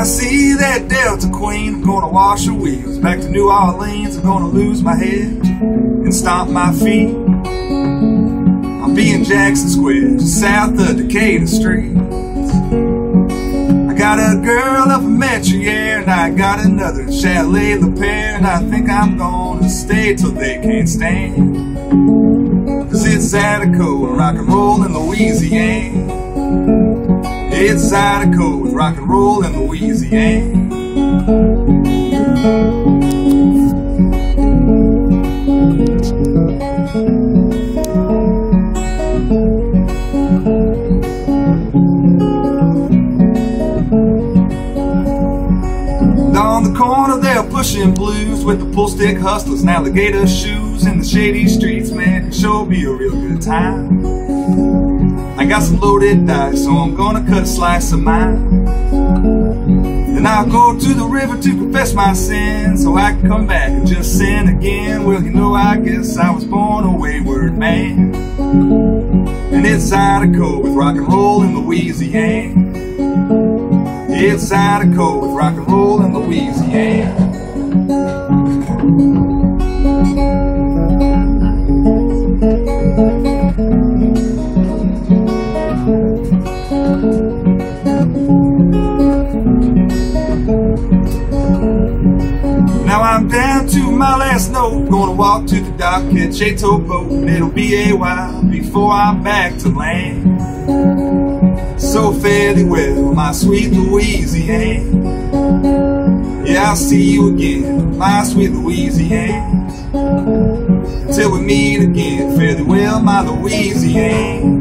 I see that Delta Queen. Gonna wash her wheels back to New Orleans. I'm gonna lose my head and stomp my feet. I'll be in Jackson Square, just south of Decatur Street. Got a girl up in Metairie, and I got another in Chalet Le and I think I'm gonna stay till they can't stand. Cause it's Zydeco and rock and roll in Louisiana. It's Zydeco with rock and roll in Louisiana. On the corner they're pushing blues with the pull stick hustlers and alligator shoes in the shady streets, man, It sure be a real good time. I got some loaded dice, so I'm gonna cut a slice of mine. Then I'll go to the river to confess my sins, so I can come back and just sin again. Well, you know, I guess I was born a wayward man. And it's Zydeco with rock and roll in Louisiana. It's Zydeco with rock and roll in Louisiana. Now I'm down to my last note, gonna walk to the dock, catch a towboat, it'll be a while before I'm back to land. So thee well, my sweet Louisiana. Yeah, I'll see you again, my sweet Louisiana. Till we meet again, thee well, my Louisiana.